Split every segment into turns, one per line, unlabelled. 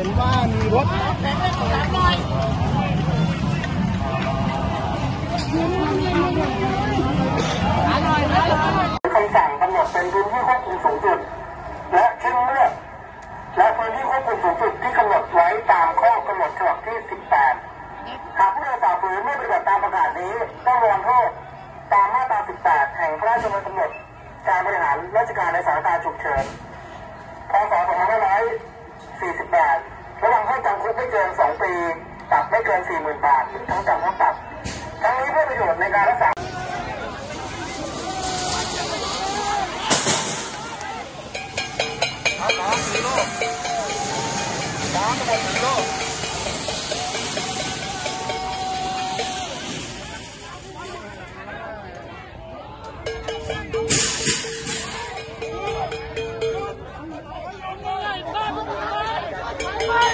็นว่ามีรถคำสั่งกำหนดเป็นพื้นที่ควบคุมสูงสุด และเช่นเมื่อและพื้นที่ควบคุมสูงสุดที่กำหนดไว้ตามข้อกำหนดฉบับที่ 18 หากผู้ใดฝ่าฝืนไม่ปฏิบัติตามประกาศนี้ ต้องลงโทษตามมาตรา 18 แห่งพระราชบัญญัติการบริหารราชการในสถานการณ์ฉุกเฉินพศ2500 48ระวังโทษจำคุกไม่เกิน 2 ปีปรับไม่เกิน 40,000 บาท ทั้งจำทั้งปรับ ทั้งนี้เพื่อประโยชน์ในการรักษาสามสี่โลสามสี่โล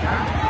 加油！